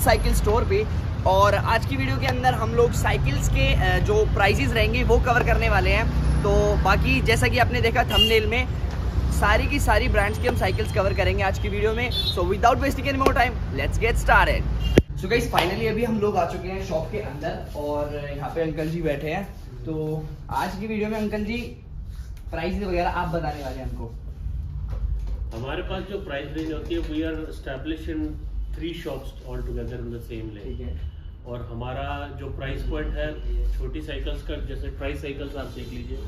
Cycle store पे। और आज की वीडियो के अंदर हम लोग साइकिल्स के जो प्राइजेस रहेंगे, वो कवर करने वाले हैं। तो बाकी जैसा कि आपने देखा थंबनेल में, सारी की सारी ब्रांड्स की हम साइकिल्स कवर करेंगे आज की वीडियो में। So without wasting any more time let's get started so guys finally अभी हम लोग आ चुके हैं शॉप के अंदर। और यहाँ पे अंकल जी बैठे हैं। तो आज की वीडियो में अंकल जी प्राइस वगैरह आप बताने वाले हमको। हमारे पास जो प्राइस रेंज होती है we are establish in three shops all together in the same lane और हमारा जो प्राइस पॉइंट है छोटी साइकिल्स का जैसे ट्राई साइकिल्स आप देख लीजिए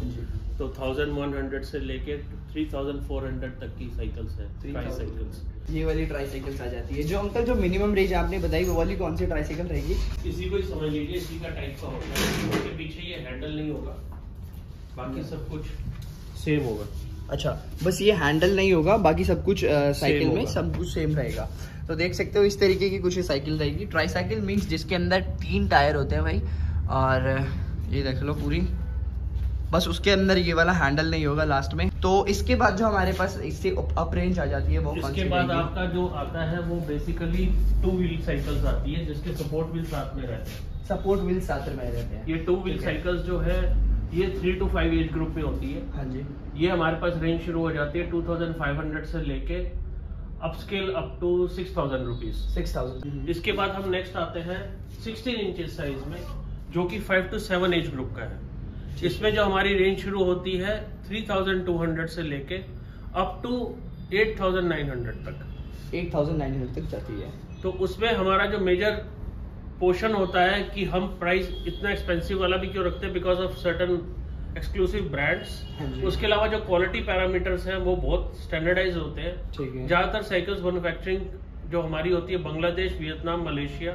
तो 1100 से लेके 3400 तक की साइकिल्स है ट्राई साइकिल्स ये वाली ट्राईसाइकिल्स आ जाती है। जो अंकल जो मिनिमम रेंज आपने बताई वो वाली कौन सी ट्राईसाइकिल रहेगी? इसी को ही समझ लीजिए इसी का टाइप का होता है। उसके पीछे ये हैंडल नहीं होगा। बाकी सब कुछ सेम होगा। अच्छा बस ये हैंडल नहीं होगा बाकी सब कुछ साइकिल में सब कुछ सेम रहेगा। तो देख सकते हो इस तरीके की कुछ साइकिल रहेगी। ट्राई साइकिल मीन्स जिसके अंदर तीन टायर होते हैं भाई। और ये देख लो पूरी। बस उसके अंदर ये वाला हैंडल नहीं होगा लास्ट में। तो इसके बाद जो हमारे पास इससे अप रेंज आ जाती है वो इसके बाद आपका जो आता है वो बेसिकली टू व्हील साइकिल्स आती है जिसके सपोर्ट व्हील साथ में रहते हैं। सपोर्ट व्हील साथ में रहते हैं। ये टू व्हील। साइकिल्स जो है ये three to five age group में होती है। हाँ जी। ये हमारे पास रेंज शुरू हो जाती है 2500 से लेके up scale up to six thousand rupees six thousand इसके बाद हम नेक्स्ट आते हैं 16 इंचेस साइज़ में जो कि 5 टू 7 एज ग्रुप का है। इसमें जो हमारी रेंज शुरू होती है 3200 से लेके अप टू 8900 तक। एट थाउज़ेंड नाइन हंड्रेड तक जाती है। तो उसमें हमारा जो मेजर पोर्शन होता है कि हम प्राइस इतना एक्सपेंसिव वाला भी क्यों रखते हैं? Because of certain exclusive brands हाँ उसके अलावा जो क्वालिटी पैरामीटर्स हैं वो बहुत स्टैंडर्डाइज होते हैं। ज़्यादातर साइकिल्स मैन्युफैक्चरिंग जो हमारी होती है Bangladesh Vietnam Malaysia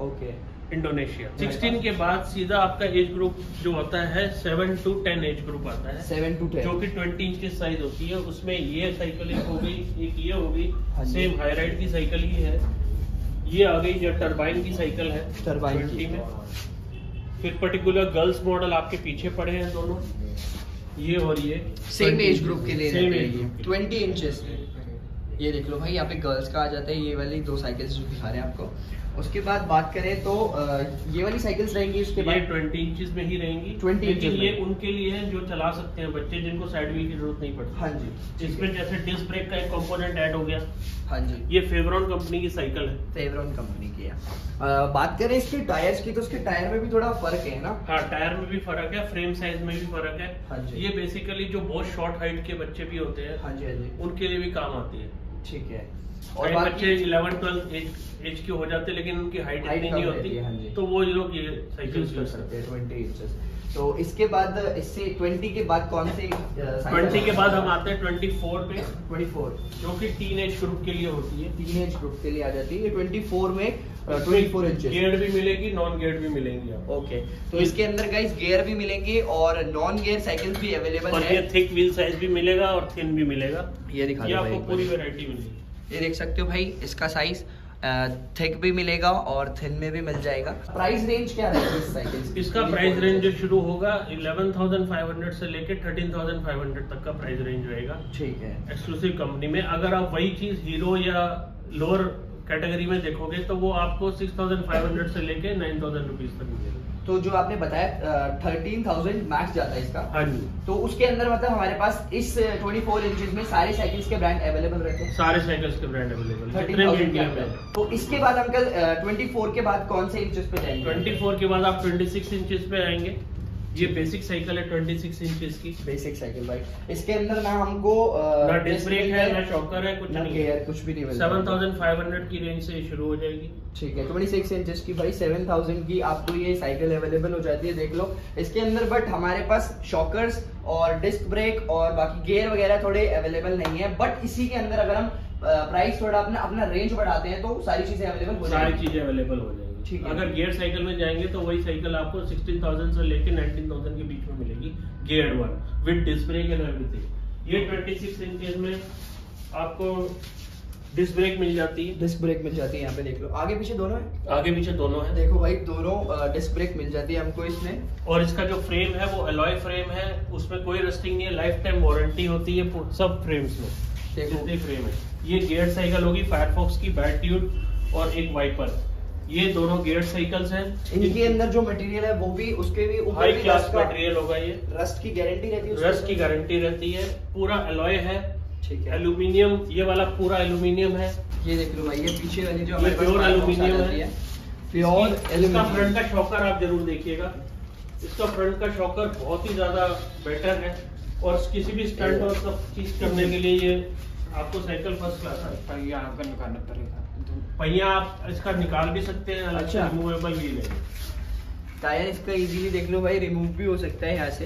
okay Indonesia. 16 के बाद सीधा आपका एज ग्रुप जो होता है 7 टू 10 एज ग्रुप आता है। सेवन टू जो टेन कि 20 इंच की साइज़ होती है। उसमें ये साइकिल एक हो गई एक ये हो गई। सेम हाई राइड की साइकिल ही है। ये आ गई जो टरबाइन की साइकिल है। टरबाइन की। में। फिर पर्टिकुलर गर्ल्स मॉडल आपके पीछे पड़े हैं दोनों। ये और ये। सेम एज ग्रुप के लिए सेम एज ट्वेंटी इंचेस ये। देख लो भाई यहाँ पे गर्ल्स का आ जाता है ये वाली दो साइकिल्स जो दिखा रहे हैं आपको। उसके बाद बात करें तो ये वाली साइकिल्स रहेंगी उसके बाद? 20 इंचेस में ही रहेंगी। 20 लेकिन इंचेस ये उनके लिए है जो चला सकते हैं बच्चे जिनको साइड व्हील की ज़रूरत नहीं पड़ती। हाँ जी। इसमें जैसे डिस्क ब्रेक का एक कंपोनेंट ऐड हो गया। हाँ जी। ये फेवरॉन कंपनी की साइकिल है। फेवरॉन कंपनी की है। बात करें इसके टायर्स की तो उसके टायर में भी थोड़ा फ़र्क है ना? हाँ टायर में भी फ़र्क है फ्रेम साइज़ में भी फ़र्क है। हाँ जी। ये बेसिकली जो बहुत शॉर्ट हाइट के बच्चे भी होते हैं हाँ जी हाँ जी। उनके लिए भी काम आती है। ठीक है। और बच्चे 11 12 एज के हो जाते हैं लेकिन उनकी हाइट इतनी नहीं है, हाँ होती तो वो लोग ये साइकिल यूज़ कर सकते हैं। ट्वेंटी इंचेस तो इसके बाद इससे ट्वेंटी के बाद कौन से ट्वेंटी के बाद हम आते हैं ट्वेंटी फोर पे। ट्वेंटी फोर जो कि टीन एज ग्रुप के लिए होती है। टीन एज ग्रुप के लिए आ जाती है। ट्वेंटी फोर में ट्वेंटी फोर इंचेस गेयर भी मिलेगी नॉन गेयर भी मिलेंगी ओके तो इसके अंदर गाइस गियर भी मिलेंगे और नॉन गियर साइकिल्स भी अवेलेबल है। थिक व्हील साइज़ भी मिलेगा और थिन भी मिलेगा। ये दिखा आपको पूरी। वैरायटी मिलेगी। ये देख सकते हो भाई इसका साइज़ थिक भी मिलेगा और थिन में भी मिल जाएगा। प्राइस रेंज क्या रहेगा इस साइकिल इसका प्राइस रेंज जो शुरू होगा 11,500 से लेके 13,500 तक का प्राइस रेंज रहेगा। ठीक है। एक्सक्लूसिव कंपनी में अगर आप वही चीज़ हीरो या लोअर कैटेगरी में देखोगे तो वो आपको 6,500 से लेके 9,000 रुपीज़ तक मिलेगा। तो जो आपने बताया थर्टीन थाउज़ेंड मैक्स जाता है इसका। हाँ जी। तो उसके अंदर मतलब हमारे पास इस ट्वेंटी फोर इंच में सारे साइकिल्स के ब्रांड अवेलेबल रहते हैं। सारे साइकिल्स के ब्रांड अवेलेबल थर्टीन थाउज़ेंड के अंदर। तो इसके बाद अंकल ट्वेंटी फोर के बाद कौन से इंचज पे जाएँगे? 24 के बाद आप 26 इंचेस पे आएँगे। ये बेसिक साइकिल है 26 इंचेस की। बेसिक साइकिल भाई। इसके अंदर ना हमको ना डिस्क ब्रेक है ना शॉकर है कुछ नहीं है। कुछ भी नहीं मिलता। 7500 की रेंज से शुरू हो जाएगी। ठीक है 26 इंचेस की भाई 7000 की आपको ये साइकिल अवेलेबल हो जाती है देख लो। इसके अंदर बट हमारे पास शॉकर्स और डिस्क ब्रेक और बाकी गियर वगैरह थोड़े अवेलेबल नहीं है। बट इसी के अंदर अगर हम प्राइस थोड़ा अपना अपना रेंज बढ़ाते हैं तो सारी चीज़ें अवेलेबल हो जाएगी। सारी चीज़ें अवेलेबल हो जाएँगी। ठीक है। अगर गियर साइकिल में जाएँगे तो वही साइकिल आपको 16000 से लेके 19000 के बीच में मिलेगी gear one with disc brake and everything ये 26 इंचेस में आपको डिस्क ब्रेक मिल जाती है। डिस्क ब्रेक मिल जाती है यहाँ पे देख लो। आगे पीछे दोनों है? आगे पीछे दोनों है। देखो भाई दोनों डिस्क ब्रेक मिल जाती है हमको इसमें। और इसका जो फ्रेम है वो अलॉय फ्रेम है उसमें कोई रस्टिंग नहीं है लाइफ टाइम वारंटी होती है सब फ्रेम्स में। देखो। फ्रेम है। ये गियर साइकिल होगी फायरफॉक्स की बैट ट्यूब और एक वाइपर ये दोनों गियर साइकिल्स हैं। इनके अंदर जो मटेरियल है वो भी उसके भी ऊपर हाई क्लास मटेरियल होगा ये। रस्ट की गारंटी रहती है रस्ट की गारंटी रहती है। पूरा अलॉय है। ठीक है। एल्यूमिनियम ये वाला पूरा एल्यूमिनियम है। ये देख लो भाई ये पीछे वाली जो हमारे aluminium जाती है। प्योर इसका एल्यूमिनियम फ्रंट का शॉकर आप ज़रूर देखिएगा। इसका फ्रंट का शॉकर बहुत ही ज़्यादा बेटर है। और किसी भी स्टंट और सब चीज़ करने के लिए ये आपको साइकिल फ़र्स्ट क्लास है। पहिया आपका निकालना पड़ेगा पहिया आप इसका निकाल भी सकते हैं अच्छा। रिमूवेबल व्हील है टायर इसका इजीली देख लो भाई रिमूव भी हो सकता है यहाँ से।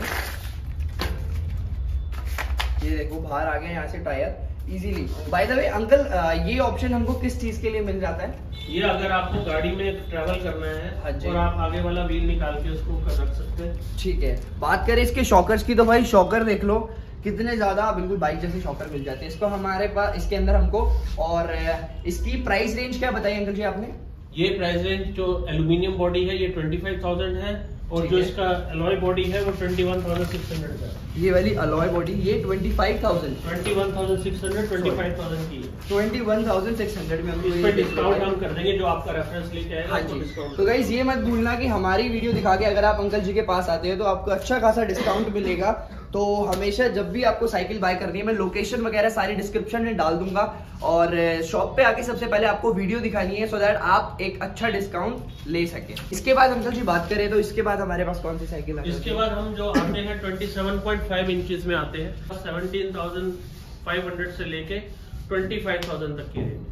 ये देखो बाहर आ गया यहाँ से tyre easily by the way uncle ये ऑप्शन हमको किस चीज़ के लिए मिल जाता है? ये अगर आपको गाड़ी में ट्रेवल करना हाँ है। और आप आगे वाला व्हील निकाल के उसको रख सकते हैं। ठीक है। बात करें इसके शॉकर्स की तो भाई शॉकर देख लो कितने ज़्यादा बिल्कुल बाइक जैसे शॉकर मिल जाते हैं। इसको हमारे पास इसके अंदर हमको और इसकी प्राइस रेंज क्या बताई अंकल जी आपने? ये प्राइस रेंज जो एल्यूमिनियम बॉडी है ये 25,000 है और जो इसका अलॉय बॉडी है वो 21,600 है। ये वाली अलॉय बॉडी ये ट्वेंटी फाइव थाउज़ेंड 21,600 25,000 की twenty one thousand six hundred में हमको इस ये पे दे डिस्काउंट दिया है। हम कर देंगे जो आपका रेफरेंस लेके आएगा हाँ जी। तो गाइज़ ये मत भूलना कि हमारी वीडियो दिखा के अगर आप अंकल जी के पास आते हैं तो आपको अच्छा खासा डिस्काउंट मिलेगा। तो हमेशा जब भी आपको साइकिल बाय करनी है मैं लोकेशन वगैरह सारी डिस्क्रिप्शन में डाल दूँगा और शॉप पे आके सबसे पहले आपको वीडियो दिखानी है सो दैट आप एक अच्छा डिस्काउंट ले सके। इसके बाद अंकल जी बात करें तो इसके बाद हमारे पास कौन सी साइकिल है? इसके बाद हम जो आते हैं 27.5 इंचेस में आते हैं। 17,500 से लेके 25,000 तक की range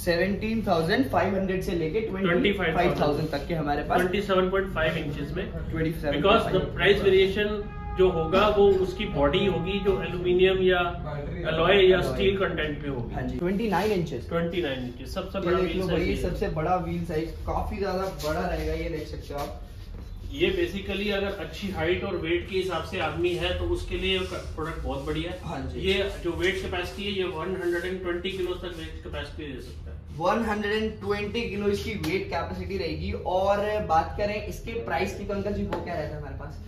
seventeen thousand five hundred से लेके ट्वेंटी फाइव थाउज़ेंड तक के हमारे पास। 27.5 इंचेस में। Twenty because the price variation जो होगा वो उसकी बॉडी होगी जो एल्यूमिनियम या अलॉय या स्टील कंटेंट पे होगी। ट्वेंटी नाइन इंचेस 29 इंचेस सबसे बड़ा व्हील साइज़ सबसे बड़ा व्हील साइज़ काफ़ी ज़्यादा बड़ा रहेगा ये देख सकते हो आप। ये बेसिकली अगर अच्छी हाइट और वेट के हिसाब से आदमी है तो उसके लिए प्रोडक्ट बहुत बढ़िया है। हाँ जी। ये जो वेट कैपेसिटी है ये 120 किलो तक वेट कैपेसिटी दे सकता है। 120 किलो इसकी वेट कैपेसिटी रहेगी। और बात करें इसके प्राइस की तो अंकल जी वो क्या रहता है हमारे पास?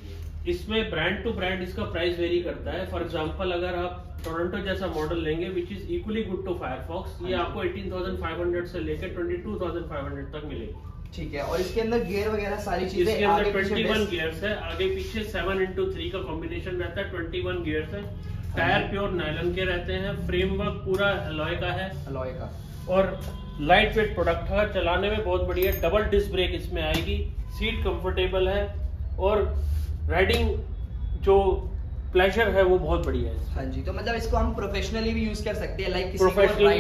इसमें ब्रांड टू ब्रांड इसका प्राइस वेरी करता है। फॉर एग्ज़ाम्पल अगर आप टोरंटो जैसा मॉडल लेंगे which is equally good to Firefox ये आपको 18,500 से लेकर 22,500 तक मिलेगी। ठीक है और इसके अंदर गियर वगैरह सारी चीज़ें इसके अंदर पीछे 21 डिस्क- गियर्स है आगे पीछे 7 इंटू थ्री का कॉम्बिनेशन रहता है 21 गियर्स है। टायर प्योर नायलन के रहते हैं फ्रेमवर्क पूरा अलॉय का है। अलॉय का। और लाइट वेट प्रोडक्ट है चलाने में बहुत बढ़िया डबल डिस्क ब्रेक इसमें आएगी सीट कंफर्टेबल है और राइडिंग जो प्लेजर है वो बहुत बढ़िया है। हाँ जी तो मतलब इसको हम प्रोफेशनली भी यूज़ कर सकते हैं लाइक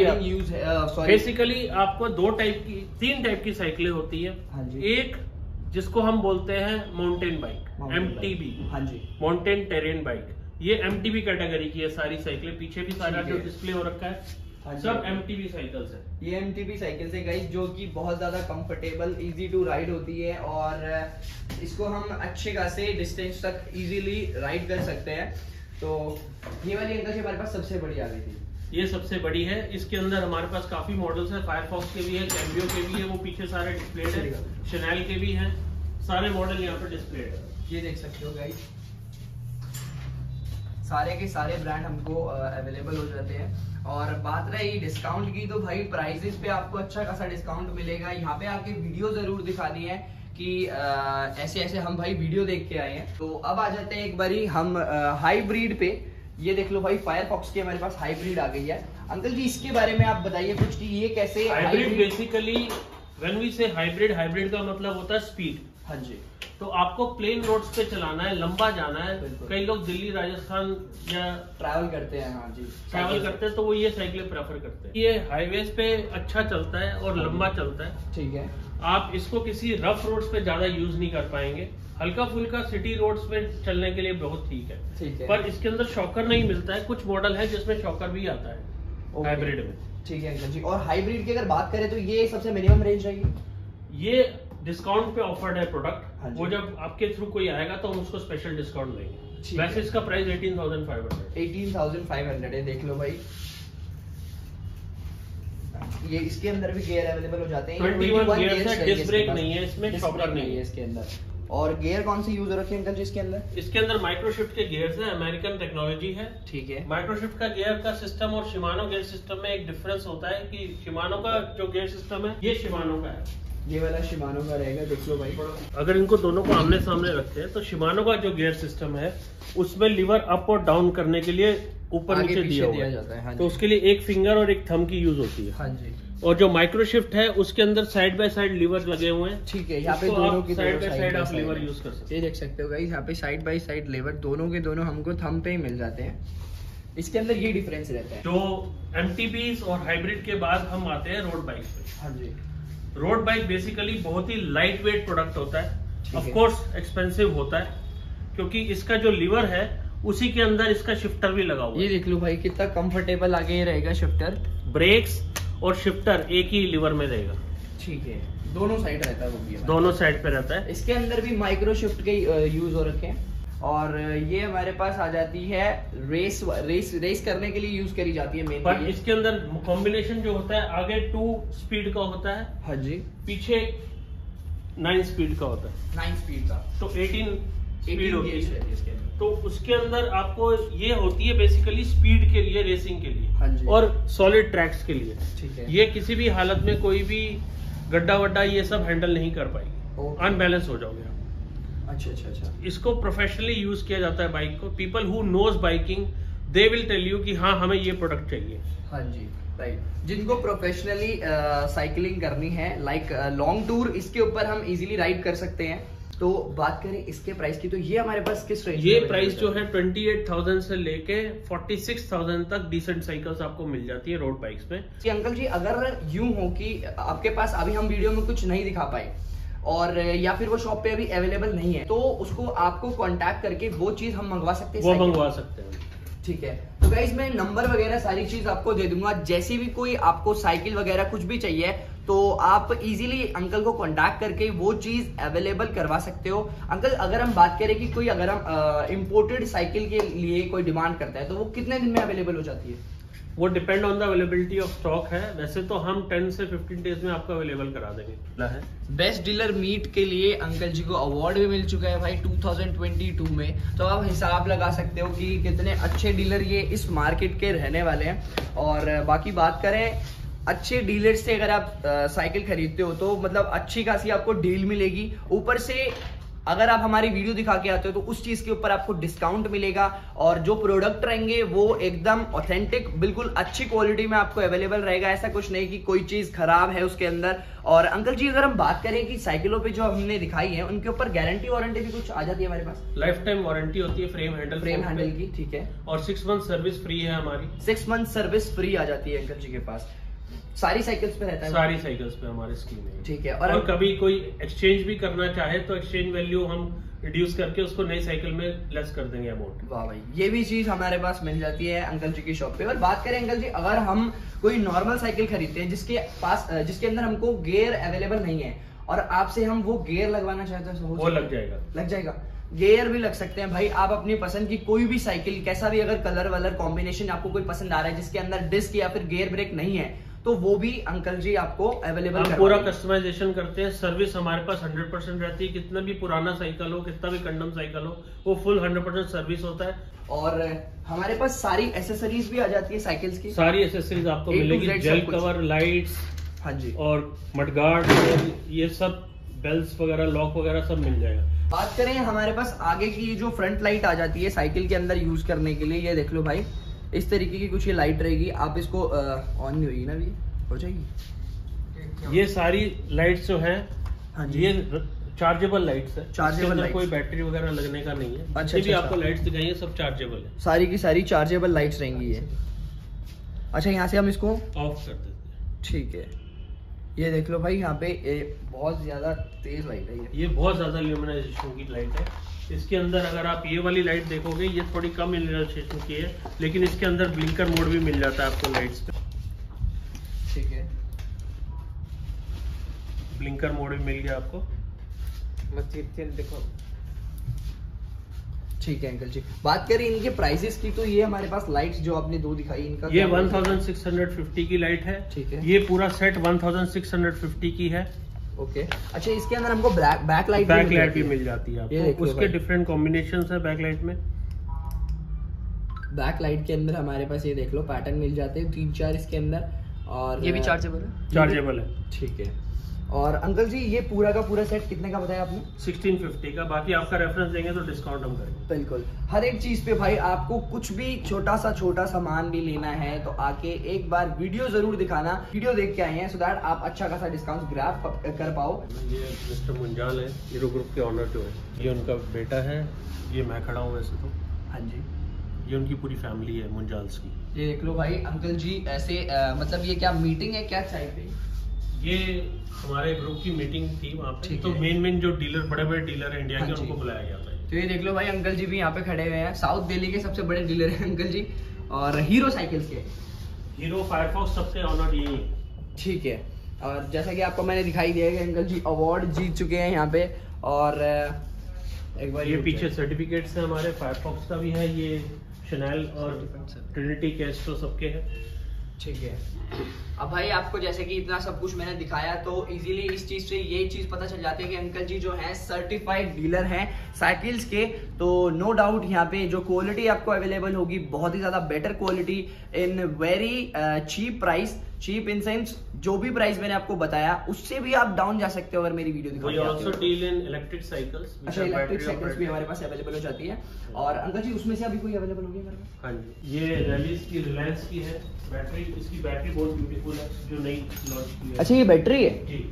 आप- यूज़ सॉरी बेसिकली आपको दो टाइप की तीन टाइप की साइकिलें होती है। हाँ जी। एक जिसको हम बोलते हैं माउंटेन बाइक एम bike। हाँ जी। माउंटेन टेरेन बाइक ये एम टी बी कैटेगरी की है सारी साइकिलें पीछे भी सारा जो डिस्प्ले हो रखा है। सब एम साइकिल्स है। ये एम साइकिल से गाइस जो कि बहुत ज़्यादा कंफर्टेबल इजी टू राइड होती है और इसको हम अच्छे खासे डिस्टेंस तक इजीली राइड कर सकते हैं। तो ये वाली अंकल हमारे पास सबसे बड़ी आ गई थी। ये सबसे बड़ी है। इसके अंदर हमारे पास काफ़ी मॉडल्स हैं। फायरफॉक्स के भी है कैम्बियो के भी है वो पीछे सारे डिस्प्लेड है। शनैल के भी हैं। सारे मॉडल यहाँ पे डिस्प्लेड है। ये देख सकते हो गाइस सारे के सारे ब्रांड हमको अवेलेबल हो जाते हैं। और बात रही डिस्काउंट की तो भाई प्राइसेस पे आपको अच्छा खासा डिस्काउंट मिलेगा। यहाँ पे आके वीडियो ज़रूर दिखानी है कि ऐसे ऐसे हम भाई वीडियो देख के आए हैं। तो अब आ जाते हैं एक बारी हम हाइब्रिड पे। ये देख लो भाई फायरफॉक्स की हमारे पास हाइब्रिड आ गई है। अंकल जी इसके बारे में आप बताइए कुछ कि ये कैसे hybrid basically when we say hybrid hybrid का मतलब होता है स्पीड हाँ जी। तो आपको प्लेन रोड्स पे चलाना है लंबा जाना है। कई लोग दिल्ली राजस्थान या ट्रैवल करते हैं हाँ जी। ट्रैवल करते हैं तो वो ये साइकिलें प्रेफर करते हैं। ये हाईवेज पे अच्छा चलता है और हाँ लंबा चलता है। ठीक है। आप इसको किसी रफ रोड्स पे ज़्यादा यूज़ नहीं कर पाएँगे। हल्का फुल्का सिटी रोड्स पे चलने के लिए बहुत ठीक है। ठीक है। पर इसके अंदर शॉकर नहीं मिलता है। कुछ मॉडल है जिसमें शॉकर भी आता है. हाइब्रिड में। ठीक है अंकल जी। और हाइब्रिड की अगर बात करें तो ये सबसे मिनिमम रेंज रहेगी ये डिस्काउंट पे ऑफर्ड है हाँ प्रोडक्ट जी। वो जब आपके थ्रू कोई आएगा तो हम उसको स्पेशल डिस्काउंट देंगे वैसे है। इसका price eighteen thousand five hundred 18,500 है देख लो भाई। ये इसके अंदर भी गियर अवेलेबल हो जाते हैं। 21 gears है, disc brake नहीं है, इसमें brake नहीं है। इसके अंदर। और गियर कौन से यूज़ हो रखे अंकल जी इसके अंदर? इसके अंदर माइक्रोशिफ्ट के गियर्स है अमेरिकन टेक्नोलॉजी है। ठीक है। माइक्रोशिफ्ट का गियर का सिस्टम और शिमानो गियर सिस्टम में एक डिफरेंस होता है कि शिमानो का जो गियर सिस्टम है ये शिमानो का है। ये वाला शिमानो का रहेगा देख लो भाई। अगर इनको दोनों को आमने सामने रखते हैं तो शिमानो का जो गियर सिस्टम है उसमें लीवर अप और डाउन करने के लिए ऊपर नीचे दिया हुआ दिया जाता है हाँ तो उसके लिए एक फिंगर और एक थम की यूज़ होती है। हाँ जी। और जो माइक्रोशिफ्ट है उसके अंदर साइड बाय साइड लीवर लगे हुए हैं। ठीक है यहाँ पे दोनों की साइड बाय साइड आप लीवर यूज़ कर सकते हैं। ये देख सकते हो गाइस यहाँ पे साइड बाय साइड लेवर दोनों के दोनों हमको थम पे ही मिल जाते हैं। इसके अंदर ये डिफरेंस रहता है। हैं जो एम और हाइब्रिड के बाद हम आते हैं रोड बाइक पे। हाँ जी। रोड बाइक बेसिकली बहुत ही लाइट वेट प्रोडक्ट होता है। है। ऑफ़ कोर्स एक्सपेंसिव होता है क्योंकि इसका जो लीवर है उसी के अंदर इसका शिफ्टर भी लगा हुआ ये देख लो भाई कितना कंफर्टेबल आगे ये रहेगा शिफ्टर ब्रेक्स और शिफ्टर एक ही लीवर में रहेगा। ठीक है दोनों साइड रहता है वो भी दोनों साइड पे रहता है। इसके अंदर भी माइक्रो शिफ्ट के यूज़ हो रखे हैं। और ये हमारे पास आ जाती है रेस रेस रेस करने के लिए यूज़ करी जाती है मेन पर इसके अंदर कॉम्बिनेशन जो होता है आगे टू स्पीड का होता है हाँ जी। पीछे नाइन स्पीड का होता है। नाइन स्पीड का। तो 18 स्पीड होती है। इसके तो उसके अंदर आपको ये होती है बेसिकली स्पीड के लिए रेसिंग के लिए। हाँ जी। और सॉलिड ट्रैक्स के लिए। ठीक है। ये किसी भी हालत में कोई भी गड्ढा वड्ढा ये सब हैंडल नहीं कर पाएगी। अनबैलेंस हो जाओगे आप। अच्छा अच्छा अच्छा। इसको प्रोफेशनली यूज़ किया जाता है बाइक को। People who knows biking they will tell you कि हाँ हमें ये प्रोडक्ट चाहिए। हाँ जी राइट जिनको प्रोफेशनली साइकिलिंग करनी है लाइक लॉन्ग टूर इसके ऊपर हम इजीली राइड कर सकते हैं। तो बात करें इसके प्राइस की तो ये हमारे पास किस रेंज ये प्राइस जो है 28,000 से लेके 46,000 तक डिसेंट साइकिल्स आपको मिल जाती है रोड बाइक्स में। कि अंकल जी अगर यूँ हो कि आपके पास अभी हम वीडियो में कुछ नहीं दिखा पाए और या फिर वो शॉप पे अभी अवेलेबल नहीं है तो उसको आपको कांटेक्ट करके वो चीज़ हम मंगवा सकते हैं वो मंगवा सकते हैं। ठीक है। तो गाइज़ मैं नंबर वगैरह सारी चीज़ आपको दे दूँगा। जैसे भी कोई आपको साइकिल वगैरह कुछ भी चाहिए तो आप इजीली अंकल को कांटेक्ट करके वो चीज़ अवेलेबल करवा सकते हो। अंकल अगर हम बात करें कि कोई अगर हम इम्पोर्टेड साइकिल के लिए कोई डिमांड करता है तो वो कितने दिन में अवेलेबल हो जाती है? वो depend on the availability of stock है। वैसे तो हम 10 से 15 डेज़ में आपको अवेलेबल करा देंगे। बेस्ट डीलर मीट के लिए अंकल जी को अवार्ड भी मिल चुका है भाई 2022 में। तो आप हिसाब लगा सकते हो कि कितने अच्छे डीलर ये इस मार्केट के रहने वाले हैं। और बाकी बात करें अच्छे डीलर से अगर आप साइकिल खरीदते हो तो मतलब अच्छी खासी आपको डील मिलेगी। ऊपर से अगर आप हमारी वीडियो दिखा के आते हो तो उस चीज़ के ऊपर आपको डिस्काउंट मिलेगा और जो प्रोडक्ट रहेंगे वो एकदम ऑथेंटिक बिल्कुल अच्छी क्वालिटी में आपको अवेलेबल रहेगा। ऐसा कुछ नहीं कि कोई चीज़ खराब है उसके अंदर। और अंकल जी अगर हम बात करें कि साइकिलों पे जो हमने दिखाई है उनके ऊपर गारंटी वारंटी भी कुछ आ जाती है हमारे पास? लाइफ टाइम वारंटी होती है फ्रेम हैंडल फ्रेम हैंडल की ठीक है। और सिक्स मंथ सर्विस फ्री है हमारी। सिक्स मंथ सर्विस फ्री आ जाती है अंकल जी के पास। सारी साइकिल्स पे रहता है सारी साइकिल्स पे हमारे स्कीम है। ठीक है और, और कभी कोई एक्सचेंज भी करना चाहे तो एक्सचेंज वैल्यू हम रिड्यूस करके उसको नई साइकिल में लेस कर देंगे अमाउंट वाह भाई ये भी चीज़ हमारे पास मिल जाती है अंकल जी की शॉप पे। और बात करें अंकल जी अगर हम कोई नॉर्मल साइकिल खरीदते हैं जिसके पास जिसके अंदर हमको गेयर अवेलेबल नहीं है और आपसे हम वो गेयर लगवाना चाहते हैं वो लग जाएगा। लग जाएगा। गेयर भी लग सकते हैं। भाई आप अपनी पसंद की कोई भी साइकिल कैसा भी अगर कलर वलर कॉम्बिनेशन आपको कोई पसंद आ रहा है जिसके अंदर डिस्क या फिर गेयर ब्रेक नहीं है तो वो भी अंकल जी आपको अवेलेबल हम पूरा कस्टमाइजेशन करते हैं। सर्विस हमारे पास 100 परसेंट रहती है। कितना भी पुराना साइकिल हो कितना भी कंडम साइकिल हो वो फुल 100 परसेंट सर्विस होता है। और हमारे पास सारी एसेसरीज भी आ जाती है साइकिल्स की। सारी एसेसरीज आपको मिलेगी। जेल कवर लाइट्स हाँ जी। और मडगार्ड ये सब बेल्स वगैरह लॉक वगैरह सब मिल जाएगा। बात करें हमारे पास आगे की जो फ्रंट लाइट आ जाती है साइकिल के अंदर यूज़ करने के लिए ये देख लो भाई। इस तरीके की कुछ ये लाइट रहेगी। आप इसको ऑन नहीं होगी ना भी हो जाएगी? ये सारी लाइट्स जो है हाँ जी। ये चार्जेबल लाइट्स है। lights। कोई बैटरी वगैरह लगने का नहीं है। अच्छा, जितनी भी अच्छा, आपको अच्छा। लाइट्स दिखाई है सब चार्जेबल है। सारी की सारी चार्जेबल लाइट्स रहेंगी ये। अच्छा यहाँ से हम इसको ऑफ़ कर देते हैं। ठीक है। ये देख लो भाई यहाँ पे ये बहुत ज़्यादा तेज लाइट है ये। ये बहुत ज़्यादा ल्यूमिनाइजेशन की लाइट है। इसके अंदर अगर आप ये वाली लाइट देखोगे ये थोड़ी कम इल्यूमिनेशन की है लेकिन इसके अंदर ब्लिंकर मोड भी मिल जाता है आपको लाइट्स पे। ठीक है। ब्लिंकर मोड भी मिल गया आपको। मस्जिद के देखो। ठीक है अंकल जी। बात करें इनके प्राइसेस की तो ये हमारे पास लाइट्स जो आपने दो दिखाई इनका ये क्या प्राइस है? 1650 की लाइट है। ठीक है। ये पूरा सेट 1650 की है। ओके अच्छा इसके अंदर हमको back back light back light भी मिल जाती है आपको। उसके डिफरेंट कॉम्बिनेशन है बैक लाइट में? बैक लाइट के अंदर हमारे पास ये देख लो पैटर्न मिल जाते हैं तीन चार इसके अंदर और ये भी चार्जेबल है? चार्जेबल है। ठीक है। और अंकल जी ये पूरा का पूरा सेट कितने का बताया आपने? 1650 का। बाकी आपका रेफरेंस देंगे तो डिस्काउंट हम करेंगे। बिल्कुल। हर एक चीज़ पे भाई आपको कुछ भी छोटा सा छोटा सामान भी लेना है तो आके एक बार वीडियो ज़रूर दिखाना। वीडियो देख के आए हैं सो दैट आप अच्छा खासा डिस्काउंट ग्रैप कर पाओ। ये मिस्टर मुंजाल है हीरो ग्रुप के ऑनर जो है। ये उनका बेटा है ये मैं खड़ा हूँ वैसे तो। हाँ जी। ये उनकी पूरी फैमिली है मुंजाल्स की। ये देख लो भाई अंकल जी ऐसे मतलब ये क्या मीटिंग है क्या चाय पे ये हमारे ग्रुप की मीटिंग थी वहाँ पे। तो मेन मेन जो डीलर बड़े बड़े डीलर हैं इंडिया हाँ के उनको बुलाया गया था। तो ये देख लो भाई अंकल जी भी यहाँ पे खड़े हुए हैं। साउथ दिल्ली के सबसे बड़े डीलर हैं अंकल जी और हीरो साइकिल्स के। हीरो फायरफॉक्स सबसे ऑनर यही ठीक है। और जैसा कि आपको मैंने दिखाई दिया है अंकल जी अवार्ड जीत चुके हैं यहाँ पे और एक बार ये पीछे सर्टिफिकेट्स हैं हमारे फायरफॉक्स का भी है ये शनैल और ट्रिनिटी कैस्ट्रो सबके हैं। ठीक है। अब भाई आपको जैसे कि इतना सब कुछ मैंने दिखाया तो इजीली इस चीज़ से ये चीज़ पता चल जाती है कि अंकल जी जो हैं सर्टिफाइड डीलर हैं साइकिल्स के। तो नो डाउट यहाँ पे जो क्वालिटी आपको अवेलेबल होगी बहुत ही ज़्यादा better quality in very cheap price cheap in sense जो भी प्राइस मैंने आपको बताया उससे भी आप डाउन जा सकते हो अगर मेरी वीडियो दिखाई also deal in electric cycles अच्छा इलेक्ट्रिक साइकिल्स भी हमारे पास अवेलेबल हो जाती है। और अंकल जी उसमें से अभी कोई अवेलेबल होगी हमारे पास? हाँ जी ये रिलायंस की है। बैटरी इसकी बैटरी बहुत ब्यूटीफुल जो नई लॉन्च की अच्छा ये बैटरी है? जी।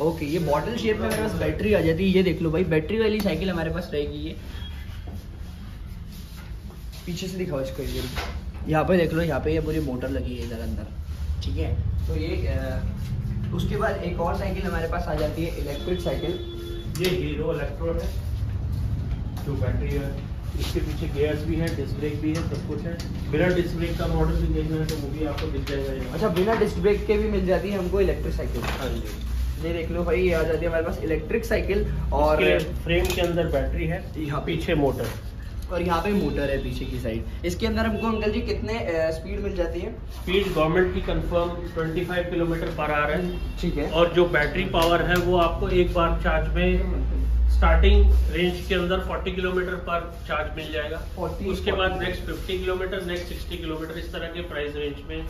ओके ये बॉटल शेप में मेरे पास बैटरी आ जाती है। ये देख लो भाई बैटरी वाली साइकिल हमारे पास रहेगी ये। पीछे से दिखाओ इसको ये यहाँ पे देख लो यहाँ पे ये पूरी मोटर लगी है इधर अंदर। ठीक है? तो ये उसके बाद एक और साइकिल हमारे पास आ जाती है इलेक्ट्रिक साइकिल ये हीरो इलेक्ट्रो है जो बैटरी है। इसके पीछे गियर्स भी है डिस्क ब्रेक भी है सब कुछ है। बिना डिस्क ब्रेक का मॉडल भी देखना है तो वो भी आपको दिख जाएगा यहाँ। अच्छा बिना डिस्क ब्रेक के भी मिल जाती है हमको इलेक्ट्रिक साइकिल हाँ जी। ये देख लो भाई ये आ जाती है हमारे पास इलेक्ट्रिक साइकिल और और फ्रेम के अंदर बैटरी है यहाँ पीछे मोटर और यहाँ पे मोटर है पीछे की साइड इसके अंदर हमको अंकल जी कितने स्पीड मिल जाती है? स्पीड गवर्नमेंट की confirm 25 kilometre per a hour है। ठीक है। और जो बैटरी पावर है वो आपको एक बार चार्ज में स्टार्टिंग रेंज के अंदर 40 किलोमीटर पर चार्ज मिल जाएगा। 40, उसके बाद नेक्स्ट 50 किलोमीटर नेक्स्ट 60 किलोमीटर इस तरह के प्राइस रेंज में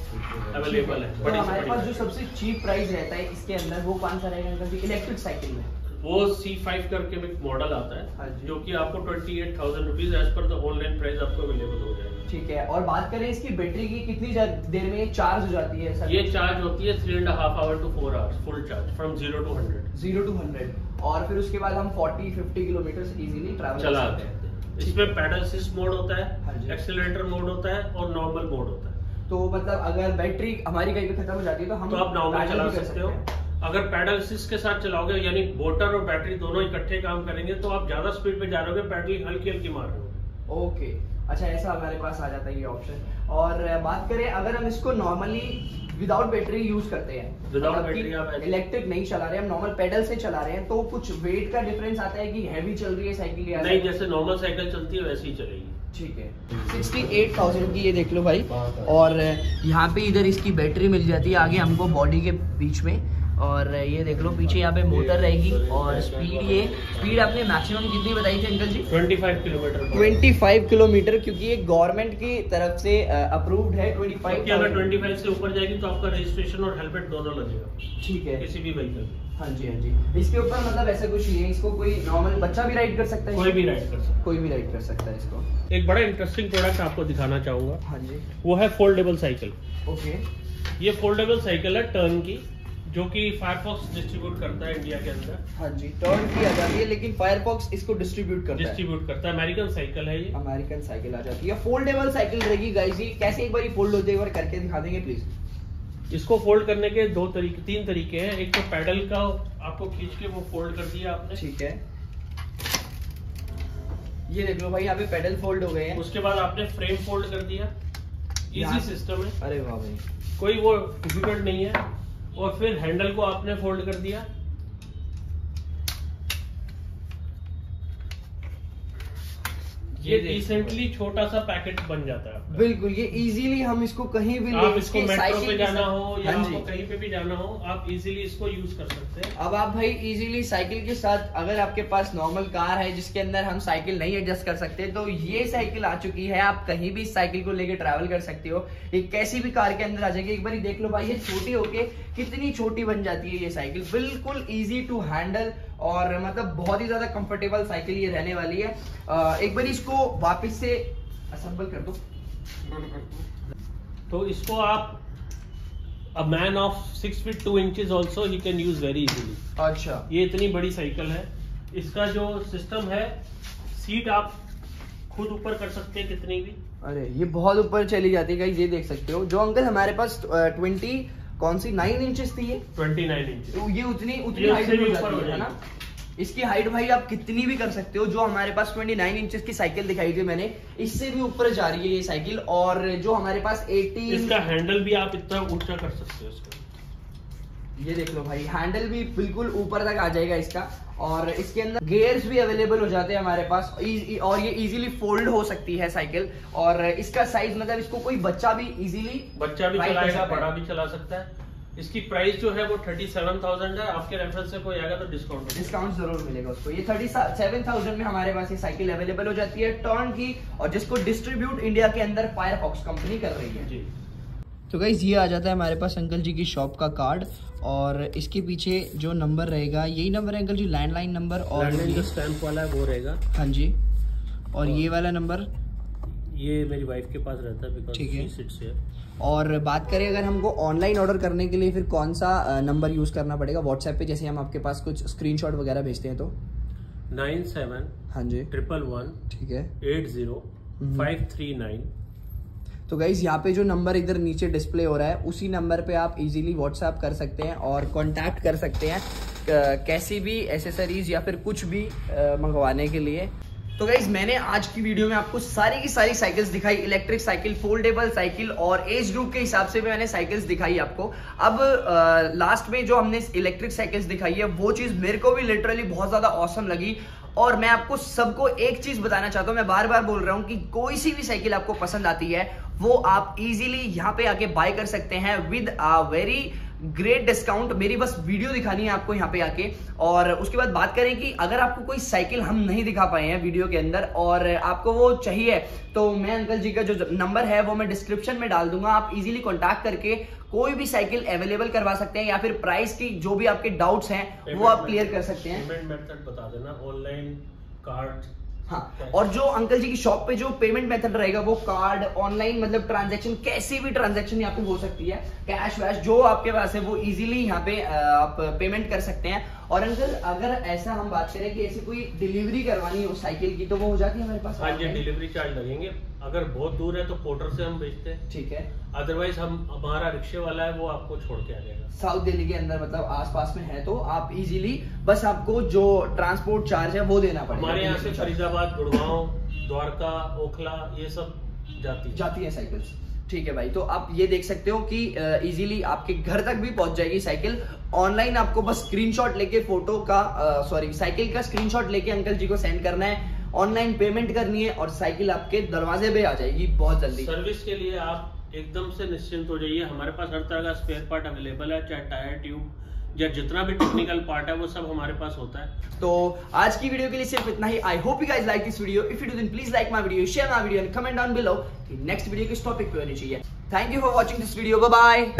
अवेलेबल है। तो बड़ी हमारे पास जो सबसे चीप प्राइस रहता है इसके अंदर वो कौन सा रहेगा? इलेक्ट्रिक साइकिल में। वो C5 करके एक मॉडल आता हाँ है जो। कि आपको 28,000 rupees as per the online price आपको अवेलेबल हो जाएगा। ठीक है। और बात करें इसकी बैटरी की कितनी देर में ये चार्ज हो जाती है सर? ये चार्ज होती है three and half hour to four hours full charge from zero to hundred zero to hundred और फिर उसके बाद हम forty fifty kilometre easily travel चला सकते सकते हैं। हैं। इसमें पैडल असिस्ट मोड होता हाँ है एक्सीलरेटर मोड होता है और नॉर्मल मोड होता है। तो मतलब अगर बैटरी हमारी कहीं पे खत्म हो जाती है तो हम तो आप नॉर्मल पैडल चला कर सकते हो। अगर पैडल असिस्ट के साथ चलाओगे यानी मोटर और बैटरी दोनों इकट्ठे काम करेंगे तो आप ज़्यादा स्पीड पे जा रहे होगे पैडलिंग हल्की हल्की मार रहे हो ओके अच्छा ऐसा हमारे पास आ जाता है ये ऑप्शन और बात करें अगर हम इसको नॉर्मली विदाउट बैटरी यूज़ करते हैं आप ऐसे- इलेक्ट्रिक नहीं चला रहे हम नॉर्मल पेडल से चला रहे हैं तो कुछ वेट का डिफरेंस आता है कि हैवी चल रही है साइकिल या नहीं जैसे नॉर्मल साइकिल चलती है वैसे ही चलेगी। ठीक है. सिक्सटी एट थाउज़ेंड की ये देख लो भाई. और यहाँ पे इधर इसकी बैटरी मिल जाती है आगे हमको बॉडी के बीच में और ये देख लो पीछे यहाँ पे मोटर रहेगी और स्पीड ये स्पीड आपने मैक्सिमम कितनी बताई थी अंकल जी? 25 किलोमीटर पर 25 किलोमीटर क्योंकि ये गवर्नमेंट की तरफ़ से अप्रूव्ड है 25 क्योंकि अगर 25 से ऊपर जाएगी तो आपका रजिस्ट्रेशन और हेलमेट दोनों लगेगा। ठीक है। किसी भी व्हीकल हाँ जी हाँ जी। इसके ऊपर मतलब ऐसा कुछ नहीं है इसको कोई नॉर्मल बच्चा भी राइड कर सकता है कोई भी राइड कर सकता है। कोई भी राइड कर सकता है इसको। एक बड़ा इंटरेस्टिंग प्रोडक्ट आपको दिखाना चाहूँगा। हाँ जी। वो है फोल्डेबल साइकिल ओके। ये फोल्डेबल साइकिल है टर्न की जो कि फायरफॉक्स डिस्ट्रीब्यूट करता है इंडिया के अंदर। हाँ जी टर्न की आ जाती है लेकिन फायरफॉक्स इसको डिस्ट्रीब्यूट करता है। डिस्ट्रीब्यूट करता है। अमेरिकन साइकिल है ये। अमेरिकन साइकिल आ जाती है। फोल्डेबल साइकिल रहेगी गाइस ये कैसे एक बार फोल्ड होते हैं एक बार करके दिखा देंगे प्लीज़ इसको फोल्ड करने के दो तरीके तीन तरीके हैं। एक तो पैडल का आपको खींच के वो फोल्ड कर दिया आपने। ठीक है। ये देख लो भाई यहाँ पे पेडल फोल्ड हो गए हैं। उसके बाद आपने फ्रेम फोल्ड कर दिया। इजी सिस्टम है। अरे वाह भाई। कोई वो डिफ़िकल्ट नहीं है। और फिर हैंडल को आपने फोल्ड कर दिया। ये डिसेंटली छोटा सा पैकेट बन जाता है बिल्कुल ये इजीली हम इसको कहीं भी आप इसको मेट्रो पे जाना हो या हाँ आपको कहीं पे भी जाना हो आप इजीली इसको यूज़ कर सकते हैं। अब आप भाई इजीली साइकिल के साथ अगर आपके पास नॉर्मल कार है जिसके अंदर हम साइकिल नहीं एडजस्ट कर सकते तो ये साइकिल आ चुकी है। आप कहीं भी इस साइकिल को लेके ट्रैवल कर सकते हो। ये कैसी भी कार के अंदर आ जाएगी एक बार देख लो भाई ये छोटी होके कितनी छोटी बन जाती है ये साइकिल बिल्कुल इजी टू हैंडल और मतलब बहुत ही ज़्यादा कंफर्टेबल साइकिल ये रहने वाली है। एक बार इसको वापस से असेंबल कर दो। तो इसको आप a man of six feet two inches also he can use very easily अच्छा। ये इतनी बड़ी साइकिल है। इसका जो सिस्टम है सीट आप खुद ऊपर कर सकते हैं कितनी भी। अरे ये बहुत ऊपर चली जाती है ये देख सकते हो। जो अंकल हमारे पास ट्वेंटी कौन सी नाइन इंचेस थी ये? 29 इंचेस तो ये उतनी उतनी हाइट जाती है ना? इसकी हाइट भाई आप कितनी भी कर सकते हो जो हमारे पास 29 इंचेस की साइकिल दिखाई थी मैंने इससे भी ऊपर जा रही है ये साइकिल और जो हमारे पास 18 इसका हैंडल भी आप इतना ऊँचा कर सकते हो इसका। ये देख लो भाई हैंडल भी बिल्कुल ऊपर तक आ जाएगा इसका। और इसके अंदर गियर्स भी अवेलेबल हो जाते हैं हमारे पास। और ये इजीली फोल्ड हो सकती है साइकिल और इसका साइज़ मतलब इसको कोई बच्चा भी इजीली बच्चा भी कर चलाएगा सकता है। बड़ा भी चला सकता है। इसकी प्राइस जो है वो थर्टी सेवन थाउज़ेंड है। आपके रेफरेंस से कोई आएगा तो डिस्काउंट डिस्काउंट ज़रूर मिलेगा उसको। ये थर्टी सेवन थाउज़ेंड में हमारे पास ये साइकिल अवेलेबल हो जाती है टर्न की और जिसको डिस्ट्रीब्यूट इंडिया के अंदर फायरफॉक्स कंपनी कर रही है। जी। तो गाइज़ ये आ जाता है हमारे पास अंकल जी की शॉप का कार्ड और इसके पीछे जो नंबर रहेगा यही नंबर है अंकल जी लैंडलाइन नंबर और जो स्टैंप वाला है वो रहेगा। हाँ जी। और ये वाला नंबर ये मेरी वाइफ के पास रहता है बिकॉज़ ठीक है। और बात करें अगर हमको ऑनलाइन ऑर्डर करने के लिए फिर कौन सा नंबर यूज़ करना पड़ेगा? व्हाट्सएप पे जैसे हम आपके पास कुछ स्क्रीनशॉट वगैरह भेजते हैं तो। नाइन सेवन हाँ जी। ट्रिपल वन ठीक है। एट ज़ीरो हम्म। फाइव थ्री नाइन तो गाइज़ यहाँ पे जो नंबर इधर नीचे डिस्प्ले हो रहा है उसी नंबर पे आप इजीली व्हाट्सएप कर सकते हैं और कांटेक्ट कर सकते हैं कैसी भी एसेसरीज या फिर कुछ भी मंगवाने के लिए। तो गाइज़ मैंने आज की वीडियो में आपको सारी की सारी साइकिल्स दिखाई इलेक्ट्रिक साइकिल फोल्डेबल साइकिल और एज ग्रुप के हिसाब से भी मैंने साइकिल्स दिखाई आपको। अब आ, लास्ट में जो हमने इलेक्ट्रिक साइकिल्स दिखाई है वो चीज़ मेरे को भी लिटरली बहुत ज़्यादा औसम लगी। और मैं आपको सबको एक चीज़ बताना चाहता हूँ मैं बार बार बोल रहा हूँ कि कोई सी भी साइकिल आपको पसंद आती है वो आप इजीली यहाँ पे आके बाय कर सकते हैं with a very great discount मेरी बस वीडियो दिखानी है आपको यहाँ पे आके। और उसके बाद बात करें कि अगर आपको कोई साइकिल हम नहीं दिखा पाए हैं वीडियो के अंदर और आपको वो चाहिए तो मैं अंकल जी का जो नंबर है वो मैं डिस्क्रिप्शन में डाल दूँगा। आप इजीली कॉन्टैक्ट करके कोई भी साइकिल अवेलेबल करवा सकते हैं या फिर प्राइस की जो भी आपके डाउट्स हैं वो आप क्लियर कर सकते हैं। पेमेंट मेथड बता देना। ऑनलाइन कार्ड हाँ। और जो अंकल जी की शॉप पे जो पेमेंट मेथड रहेगा वो कार्ड ऑनलाइन मतलब ट्रांजैक्शन कैसी भी ट्रांजैक्शन यहाँ पे हो सकती है। कैश वैश जो आपके पास है वो इजीली यहाँ पे आप पेमेंट कर सकते हैं। और अंकल अगर ऐसा हम बात करें कि ऐसी कोई डिलीवरी करवानी हो साइकिल की तो वो हो जाती है हमारे पास हाँ जी डिलीवरी चार्ज लगेंगे। अगर बहुत दूर है तो पोर्टर से हम भेजते हैं। ठीक है। अदरवाइज़ हम हमारा रिक्शे वाला है वो आपको छोड़ के आ जाएगा। साउथ दिल्ली के अंदर मतलब आसपास में है तो आप इजीली बस आपको जो ट्रांसपोर्ट चार्ज है वो देना पड़ेगा। हमारे यहाँ से फरीदाबाद गुड़गांव द्वारका ओखला ये सब जाती जाती है साइकिल्स ठीक है भाई तो आप ये देख सकते हो कि इजीली आपके घर तक भी पहुँच जाएगी साइकिल। ऑनलाइन आपको बस स्क्रीनशॉट लेके फ़ोटो का सॉरी साइकिल का स्क्रीनशॉट लेके अंकल जी को सेंड करना है। ऑनलाइन पेमेंट करनी है और साइकिल आपके दरवाजे पे आ जाएगी बहुत जल्दी। सर्विस के लिए आप एकदम से निश्चिंत हो जाइए। हमारे पास हर तरह का स्पेयर पार्ट अवेलेबल है, चाहे टायर ट्यूब या जितना भी टेक्निकल पार्ट है, वो सब हमारे पास होता है। तो आज की वीडियो के लिए सिर्फ़ इतना ही। I hope you guys like this video if you do then please like my video share my video and comment down below कि नेक्स्ट वीडियो किस टॉपिक पे होनी चाहिए। Thank you for watching this video bye bye